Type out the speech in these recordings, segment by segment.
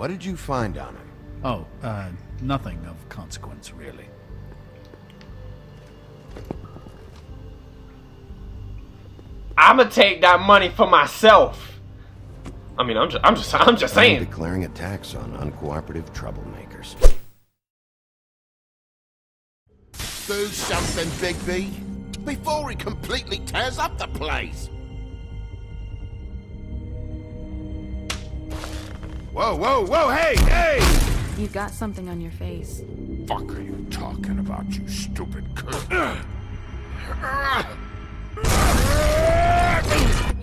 What did you find on her? Oh, uh, nothing of consequence, really. I'ma take that money for myself. I mean, I'm just, I'm just, I'm just I'm saying. declaring a tax on uncooperative troublemakers. Do something, Big Bigby, before he completely tears up the place. Whoa, whoa, whoa, hey, hey! You got something on your face. Fuck are you talking about, you stupid cunt?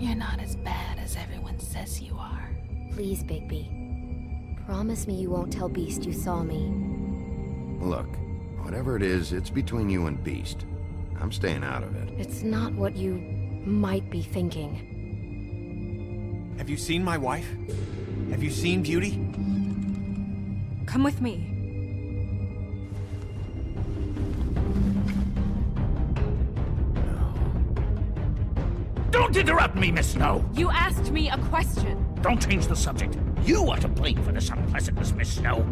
You're not as bad as everyone says you are. Please, Bigby. Promise me you won't tell Beast you saw me. Look, whatever it is, it's between you and Beast. I'm staying out of it. It's not what you might be thinking. Have you seen my wife? Have you seen Beauty? Come with me. Don't interrupt me, Miss Snow! You asked me a question. Don't change the subject. You are to blame for this unpleasantness, Miss Snow.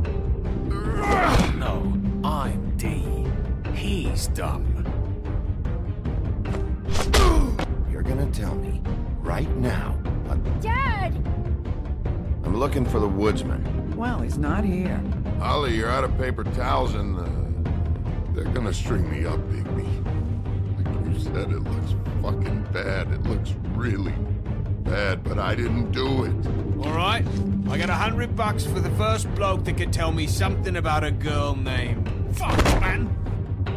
No, I'm Dee. He's dumb. You're gonna tell me, right now, what... Dad! I'm looking for the woodsman. Well, he's not here. Holly, you're out of paper towels and, uh, they're gonna string me up, Bigby. Like you said, it looks fucking bad. It looks really bad, but I didn't do it. All right, I got a hundred bucks for the first bloke that could tell me something about a girl named. Fuck, man.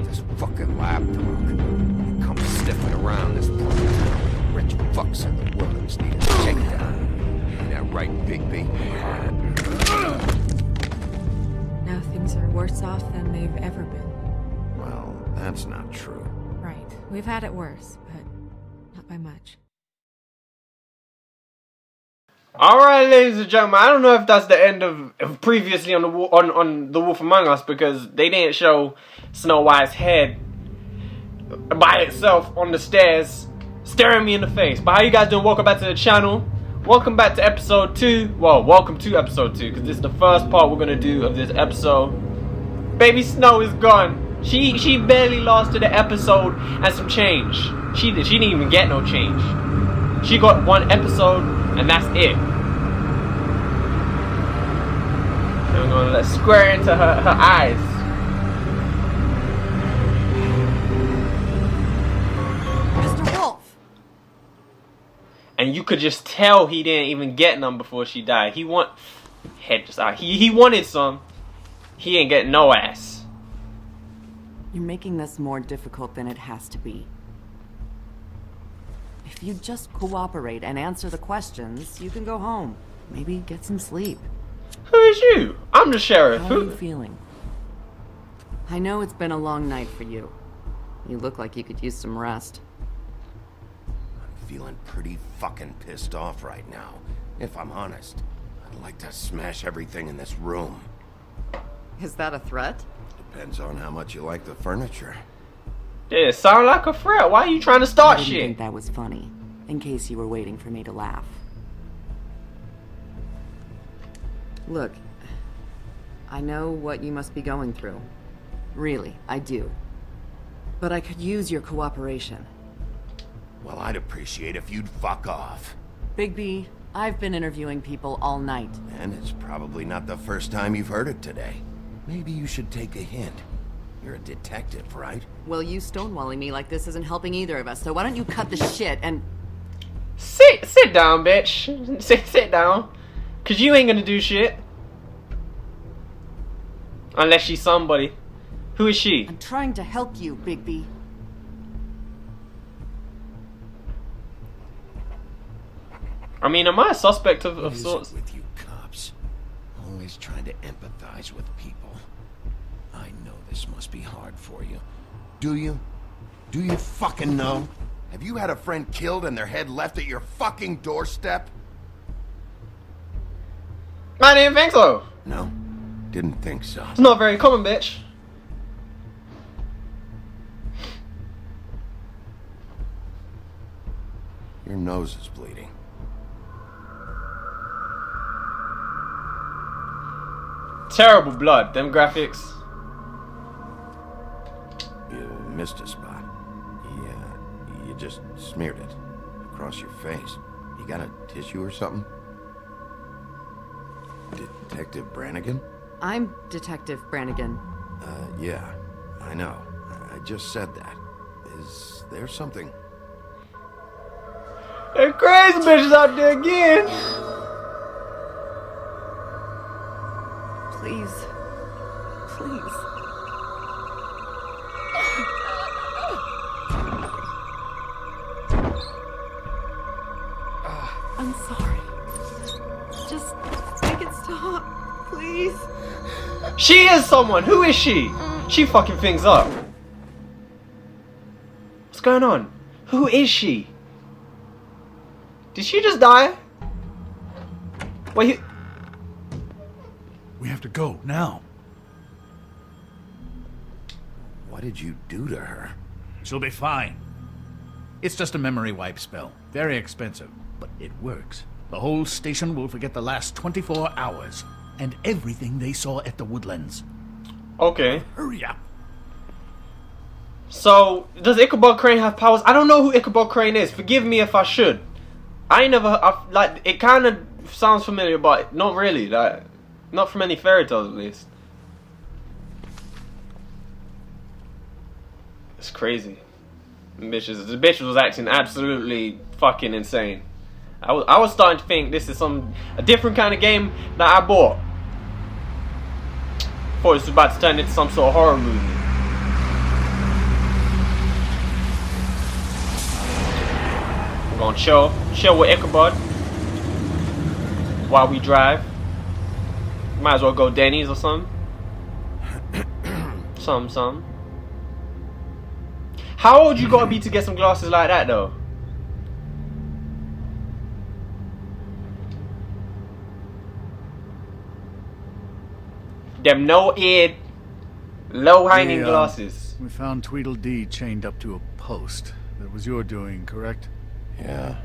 This fucking lapdog. He comes sniffing around this part of town. Rich fucks in the woods need a shakedown. Ain't that right, Bigby? Now things are worse off than they've ever been. Well, that's not true. Right. We've had it worse, but not by much. All right, ladies and gentlemen. I don't know if that's the end of, of previously on the on on the Wolf Among Us because they didn't show Snow White's head by itself on the stairs, staring me in the face. But how you guys doing? Welcome back to the channel. Welcome back to episode two. Well, welcome to episode two because this is the first part we're gonna do of this episode. Baby Snow is gone. She she barely lost to the episode and some change. She did. She didn't even get no change. She got one episode and that's it. And I'm gonna let square into her, her eyes. And you could just tell he didn't even get none before she died. He want head just out. He he wanted some. He ain't getting no ass. You're making this more difficult than it has to be. If you just cooperate and answer the questions, you can go home. Maybe get some sleep. Who is you? I'm the sheriff. How are you feeling? I know it's been a long night for you. You look like you could use some rest. I'm feeling pretty fucking pissed off right now. If I'm honest, I'd like to smash everything in this room. Is that a threat? Depends on how much you like the furniture. Yeah, sound like a threat. Why are you trying to I start didn't shit? think that was funny, in case you were waiting for me to laugh. Look, I know what you must be going through. Really, I do. But I could use your cooperation. Well, I'd appreciate if you'd fuck off. Bigby, I've been interviewing people all night. And it's probably not the first time you've heard it today. Maybe you should take a hint. You're a detective, right? Well, you stonewalling me like this isn't helping either of us, so why don't you cut the shit and... Sit sit down, bitch. Sit sit down. Cause you ain't gonna do shit. Unless she's somebody. Who is she? I'm trying to help you, Bigby. I mean, am I a suspect of, of sorts? with you cops? Always trying to empathize with people. I know this must be hard for you. Do you? Do you fucking know? Have you had a friend killed and their head left at your fucking doorstep? I didn't think so. No, didn't think so. It's not very common, bitch. Your nose is bleeding. Terrible blood. Them graphics. You missed a spot. Yeah, you just smeared it across your face. You got a tissue or something? Detective Brannigan? I'm Detective Brannigan. Uh, yeah, I know. I- I just said that. Is there something? That crazy bitches out there again. I'm sorry. Just make it stop. Please. She is someone. Who is she? Mm. She fucking things up. What's going on? Who is she? Did she just die? Wait. he- We have to go now. What did you do to her? She'll be fine. It's just a memory wipe spell. Very expensive, but it works. The whole station will forget the last 24 hours and everything they saw at the woodlands. Okay. Hurry up. So, does Ichabod Crane have powers? I don't know who Ichabod Crane is. Forgive me if I should. I ain't never, I, like, it kind of sounds familiar, but not really. Like, not from any fairy tales, at least. It's crazy. Bitches, the bitch was acting absolutely fucking insane. I was, I was starting to think this is some a different kind of game that I bought. Thought this was about to turn into some sort of horror movie. We're gonna chill, chill with Ichabod while we drive. Might as well go Denny's or something. some, some. How old you gotta be to get some glasses like that though? Them no eared, low hanging We, uh, glasses. We found Tweedledee chained up to a post. That was your doing, correct? Yeah.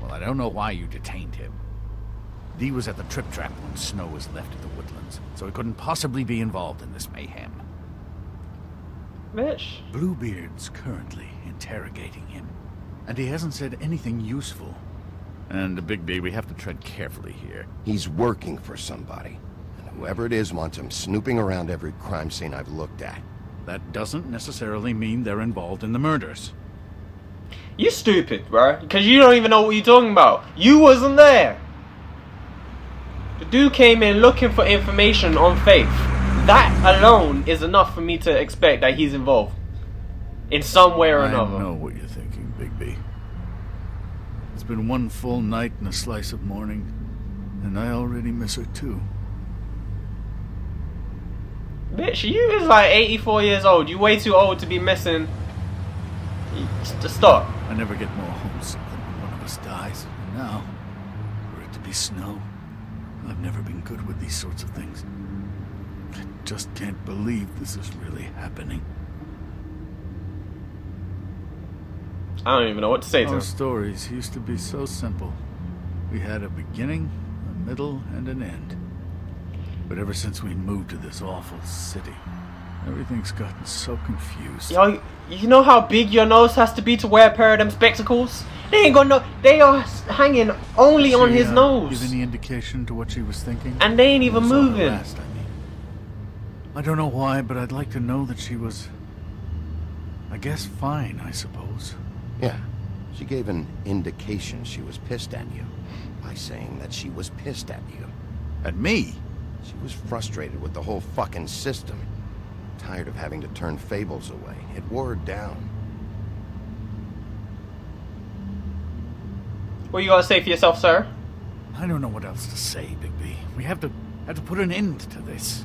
Well, I don't know why you detained him. Dee was at the trip trap when Snow was left at the woodlands, so he couldn't possibly be involved in this mayhem. Bitch. Bluebeard's currently interrogating him, and he hasn't said anything useful. And, Big B, we have to tread carefully here. He's working for somebody. And whoever it is wants him snooping around every crime scene I've looked at. That doesn't necessarily mean they're involved in the murders. You stupid, bro. Because you don't even know what you're talking about. You wasn't there. The dude came in looking for information on Faith. That alone is enough for me to expect that he's involved. In some way or another. I know what you're thinking, Bigby. It's been one full night and a slice of morning, and I already miss her too. Bitch, you is like 84 years old. You way too old to be missing. Just stop. I never get more homesick than when one of us dies. And now, for it to be snow, I've never been good with these sorts of things. I just can't believe this is really happening. I don't even know what to say to Our him. stories used to be so simple. We had a beginning, a middle, and an end. But ever since we moved to this awful city, everything's gotten so confused. Yo, you know how big your nose has to be to wear a pair of them spectacles? They ain't got no. They are hanging only on his uh, nose. Give any indication to what she was thinking? And they ain't even When we saw moving. last, I mean. I don't know why, but I'd like to know that she was. I guess fine, I suppose. Yeah. She gave an indication she was pissed at you by saying that she was pissed at you. At me? She was frustrated with the whole fucking system. Tired of having to turn fables away. It wore her down. What you gotta say for yourself, sir? I don't know what else to say, Bigby. We have to have to put an end to this.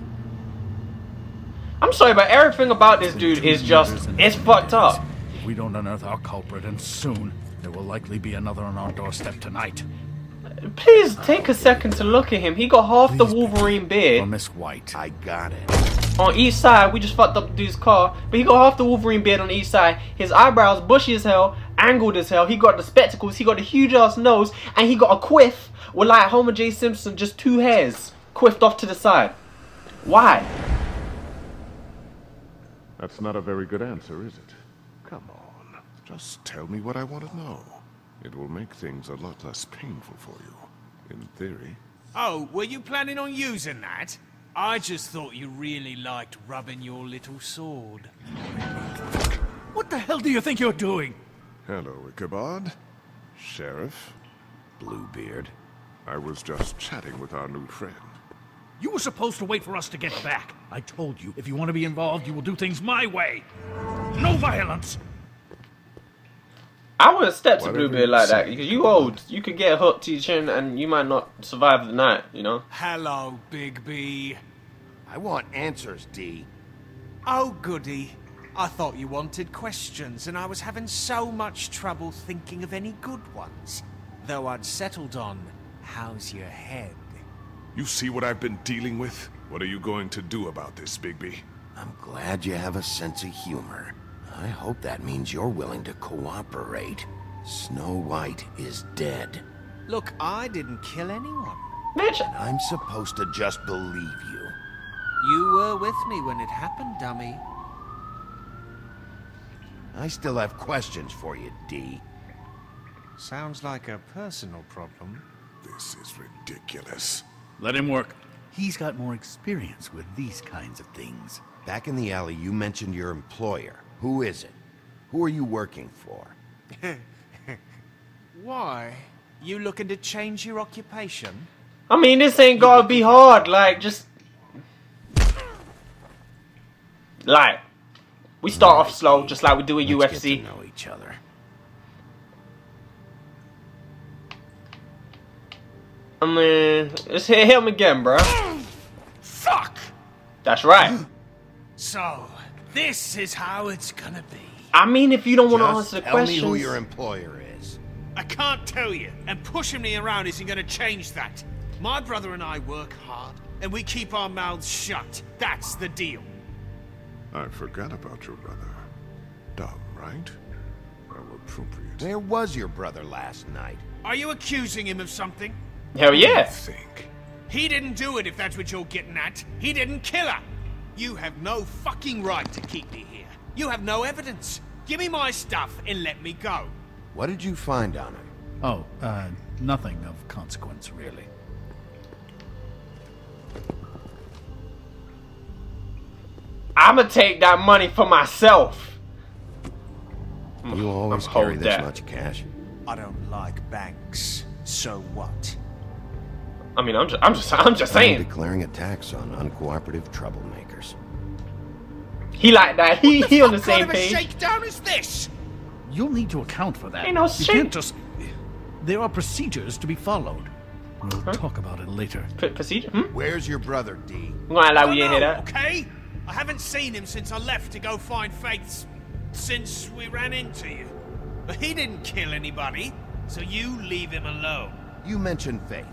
I'm sorry, but everything about this dude is just it's fucked days. up. If we don't unearth our culprit, and soon, there will likely be another on our doorstep tonight. Please take a second to look at him. He got half the Please, Wolverine Or beard. Oh, Miss White. I got it. On each side, we just fucked up the dude's car, but he got half the Wolverine beard on each side. His eyebrows bushy as hell, angled as hell. He got the spectacles, he got a huge ass nose, and he got a quiff with like Homer J. Simpson, just two hairs. quiffed off to the side. Why? That's not a very good answer, is it? Come on. Just tell me what I want to know. It will make things a lot less painful for you. In theory. Oh, were you planning on using that? I just thought you really liked rubbing your little sword. What the hell do you think you're doing? Hello, Ichabod. Sheriff. Bluebeard. I was just chatting with our new friend. You were supposed to wait for us to get back. I told you, if you want to be involved, you will do things my way. No violence. I wouldn't step to Bluebeard like that because you old. You could get hooked to your chin and you might not survive the night. You know. Hello, Big B. I want answers, Dee. Oh, goody. I thought you wanted questions, and I was having so much trouble thinking of any good ones. Though I'd settled on, how's your head? You see what I've been dealing with? What are you going to do about this, Bigby? I'm glad you have a sense of humor. I hope that means you're willing to cooperate. Snow White is dead. Look, I didn't kill anyone. Bitch, I'm supposed to just believe you. You were with me when it happened, dummy. I still have questions for you, Dee. Sounds like a personal problem. This is ridiculous. Let him work. He's got more experience with these kinds of things. Back in the alley, you mentioned your employer. Who is it? Who are you working for? Why? You looking to change your occupation? I mean, this ain't gotta be hard. Like, just like we start off slow, just like we do at Let's get UFC. to know each other. I mean, just hit him again, bro. Fuck! That's right. So, this is how it's gonna be. I mean, if you don't want to answer the tell me who your employer is. I can't tell you, and pushing me around isn't gonna change that. My brother and I work hard, and we keep our mouths shut. That's the deal. I forgot about your brother. Dumb, right? How appropriate. Where was your brother last night? Are you accusing him of something? hell yeah. Think. He didn't do it if that's what you're getting at. He didn't kill her. You have no fucking right to keep me here. You have no evidence. Give me my stuff and let me go. What did you find on him? Oh, uh, nothing of consequence, really. I'ma take that money for myself. You always hold carry this that. much cash. I don't like banks. So what? I mean, I'm just, I'm just, I'm just I'm saying. declaring a tax on uncooperative troublemakers. He like that. He, he on the what same kind of a page. shakedown is this? You'll need to account for that. Ain't no you can't just. There are procedures to be followed. We'll talk about it later. P- procedure? Hmm? Where's your brother, Dee? I'm gonna allow you don't to hear that. Okay? I haven't seen him since I left to go find Faith's. since we ran into you. But he didn't kill anybody, so you leave him alone. You mentioned Faith.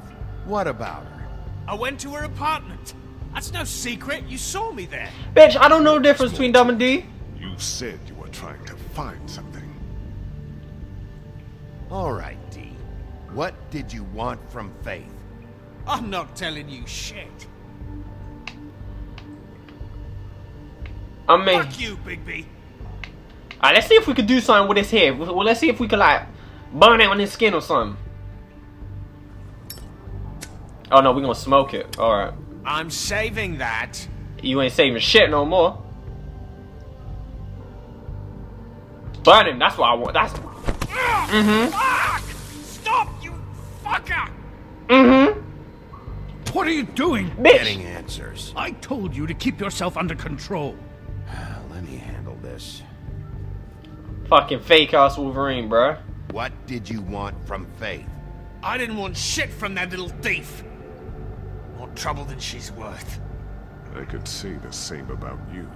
What about her? I went to her apartment. That's no secret. You saw me there. Bitch, I don't know the difference between dumb and Dee. You said you were trying to find something. All right, Dee. What did you want from Faith? I'm not telling you shit. I mean, Fuck you, Bigby. alright, let's see if we could do something with his hair. Well, let's see if we could like burn it on his skin or something. Oh no, we're gonna smoke it. All right, I'm saving that. you ain't saving shit no more. Burn him. That's what I want. That's. Ah, mm-hmm. Fuck! Stop, you fucker! Mm-hmm. What are you doing? Bitch. Getting answers. I told you to keep yourself under control. Ah, let me handle this. Fucking fake ass Wolverine, bruh. What did you want from Faith? I didn't want shit from that little thief. More trouble than she's worth. I could say the same about you.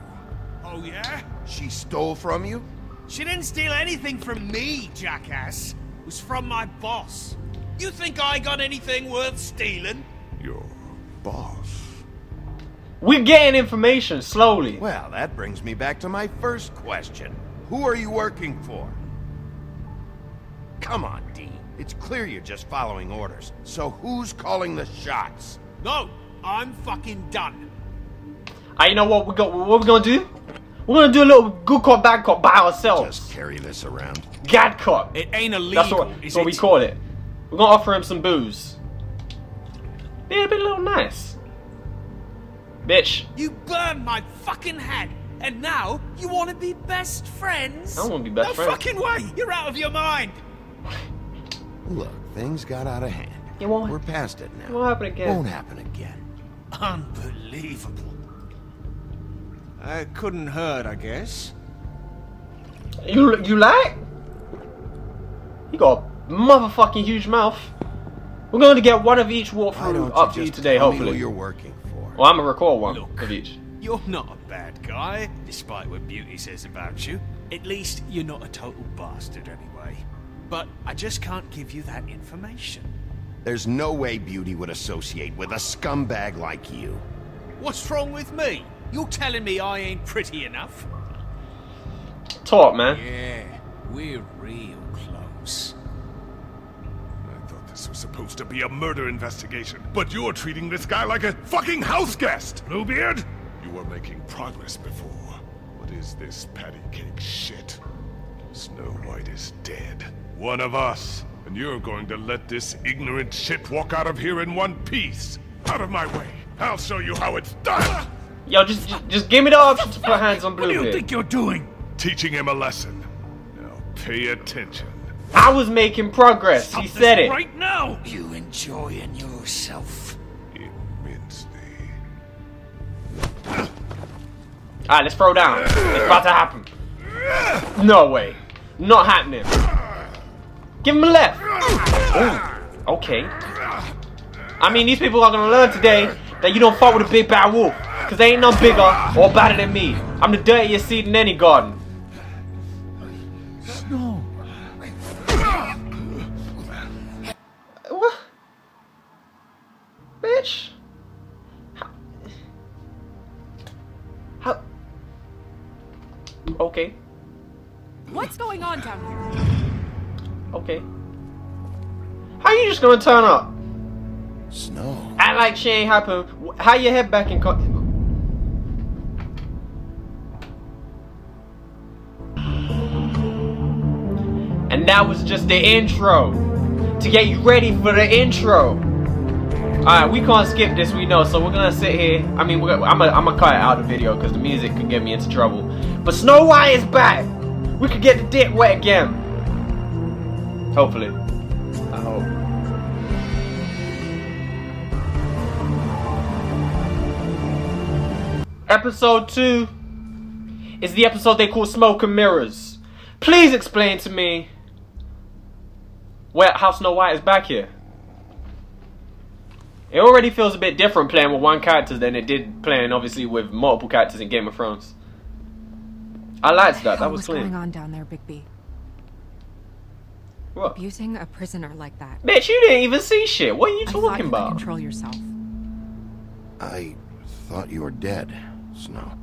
Oh, yeah? She stole from you? She didn't steal anything from me, jackass. It was from my boss. You think I got anything worth stealing? Your boss. We're getting information slowly. Well, that brings me back to my first question. Who are you working for? Come on, Dee. It's clear you're just following orders. So who's calling the shots? No, I'm fucking done. Ah, you know what we got? What we gonna do? We're gonna do a little good cop, bad cop by ourselves. Just carry this around. Gad cop. It ain't illegal, That's what, is that's what we it? call it. We're gonna offer him some booze. Yeah, be a little nice. Bitch, You burned my fucking head, and now you want to be best friends? I don't wanna be best friends. no fucking way! You're out of your mind. Look, things got out of hand. You won't- We're past it now. it won't happen again. Won't happen again. Unbelievable. I couldn't hurt, I guess. You you like? You got a motherfucking huge mouth. We're going to get one of each Why walkthrough up you to you today, tell me hopefully. who you're working for? Well, I'm gonna record one Look. of each. You're not a bad guy, despite what Beauty says about you. At least you're not a total bastard anyway. But I just can't give you that information. There's no way Beauty would associate with a scumbag like you. What's wrong with me? You're telling me I ain't pretty enough? Talk, man. Yeah, we're real close. I thought this was supposed to be a murder investigation, but you're treating this guy like a fucking house guest, Bluebeard! You were making progress before. What is this patty cake shit? Snow White is dead. One of us. And you're going to let this ignorant shit walk out of here in one piece. Out of my way. I'll show you how it's done! Yo, just, just just give me the option to put hands on Blue. What do you Bluebeard. think you're doing? Teaching him a lesson. Now pay attention. I was making progress. he said it. Right now! You enjoying yourself? Immensely. Alright, let's throw down. It's about to happen. No way. Not happening. Give him a left. Okay. I mean, these people are gonna learn today that you don't fuck with a big bad wolf. Cause they ain't no bigger or badder than me. I'm the dirtiest seed in any garden. Okay. How you just gonna turn up? Snow. Act like she ain't happened. How your head back in co- And that was just the intro. To get you ready for the intro. Alright, we can't skip this, we know, so we're gonna sit here. I mean, we're, I'm gonna I'm cut it out of the video because the music could get me into trouble. But Snow White is back! We could get the dick wet again. Hopefully. I hope. Episode 2 is the episode they call Smoke and Mirrors. Please explain to me where how Snow White is back here. It already feels a bit different playing with one character than it did playing obviously with multiple characters in Game of Thrones. I liked that. That What was was going on down there, Bigby? What? Abusing a prisoner like that. Bitch, you didn't even see shit. What are you I thought talking you could about? control yourself. I thought you were dead, Snow.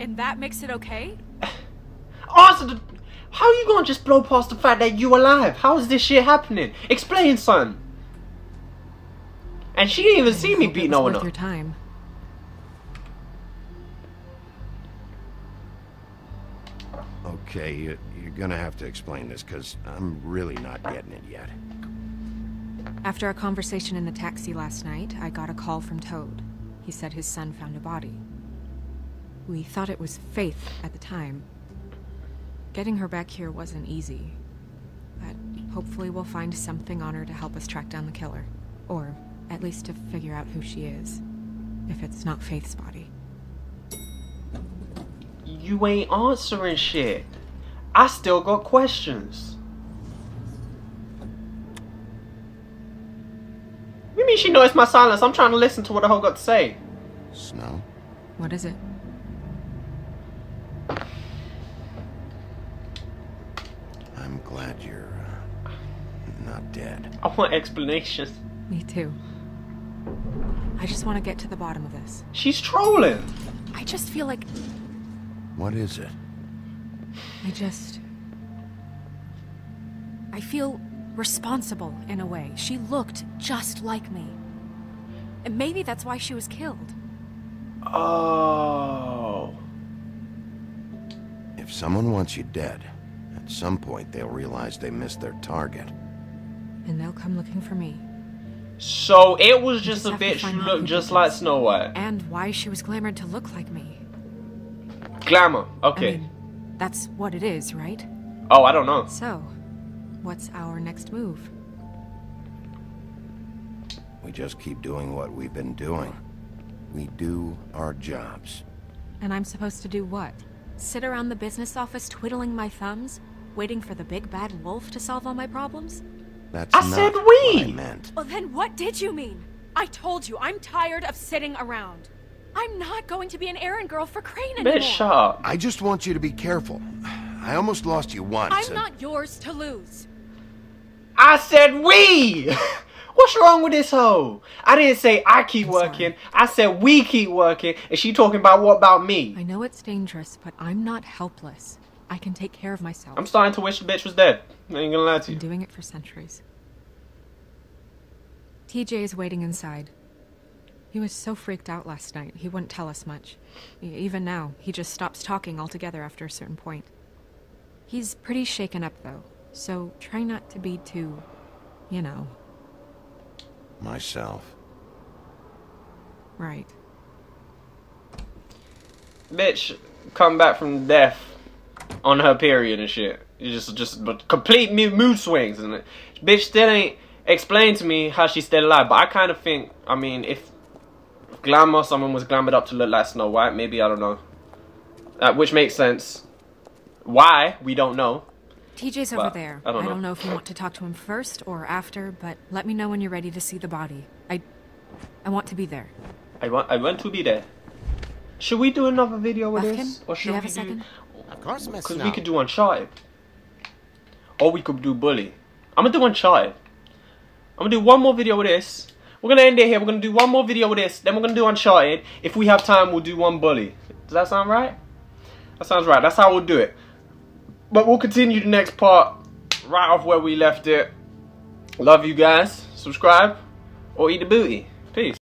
And that makes it okay? Answer the. How are you gonna just blow past the fact that you are alive? How is this shit happening? Explain, son. And she didn't even see me Hope it beat no one up. your time. Okay, you, you're gonna have to explain this, because I'm really not getting it yet. After our conversation in the taxi last night, I got a call from Toad. He said his son found a body. We thought it was Faith at the time. Getting her back here wasn't easy. But hopefully we'll find something on her to help us track down the killer. Or at least to figure out who she is. If it's not Faith's body. You ain't answering shit. I still got questions. What do you mean she noticed my silence? I'm trying to listen to what the hell got to say. Snow? What is it? I'm glad you're uh, not dead. I want explanations. Me too. I just want to get to the bottom of this. She's trolling. I just feel like What is it? I just. I feel responsible in a way. She looked just like me. And maybe that's why she was killed. Oh. If someone wants you dead, at some point they'll realize they missed their target. And they'll come looking for me. So it was just just a have to bitch who looked just like. Snow White. And why she was glamored to look like me. Glamour. I Okay. mean, that's what it is, right? oh, I don't know. So, what's our next move? We just keep doing what we've been doing. We do our jobs. And I'm supposed to do what? Sit around the business office twiddling my thumbs? Waiting for the big bad wolf to solve all my problems? That's I not said what we. I meant. Well, then what did you mean? I told you, I'm tired of sitting around. I'm not going to be an errand girl for Crane anymore. Bitch, shut up. I just want you to be careful. I almost lost you once. I'm and- not yours to lose. I said we. What's wrong with this hoe? I didn't say I keep I'm sorry. working. I said we keep working. And she talking about what about me? I know it's dangerous, but I'm not helpless. I can take care of myself. I'm starting to wish the bitch was dead. I ain't gonna lie to you. been you. doing it for centuries. TJ is waiting inside. He was so freaked out last night, he wouldn't tell us much. Even now, he just stops talking altogether after a certain point. He's pretty shaken up, though, so try not to be too, you know, Myself. right. Bitch, come back from death on her period and shit. You just, just but complete mu- mood swings and it. Bitch still ain't explained to me how she's still alive. But I kind of think, I mean, if glamour, someone was glamored up to look like Snow White, maybe I don't know. Uh, which makes sense. Why we don't know. TJ's Well, over there. I don't know. don't know if you want to talk to him first or after, but let me know when you're ready to see the body. I. I want to be there. I want, I want to be there. Should we do another video with Buffkin, this, or do should you have we a second? do? Of course, Miss Because we could do Uncharted. Or we could do Bully. I'm gonna do Uncharted. I'm gonna do one more video with this. We're gonna end it here. We're gonna do one more video with this. Then we're gonna do Uncharted. If we have time, we'll do one Bully. Does that sound right? That sounds right. That's how we'll do it. But we'll continue the next part right off where we left it. Love you guys. Subscribe or eat the booty. Peace.